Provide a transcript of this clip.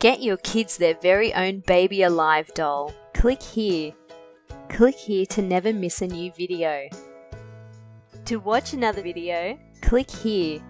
Get your kids their very own Baby Alive doll. Click here. Click here to never miss a new video. To watch another video, click here.